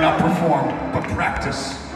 not perform, but practice.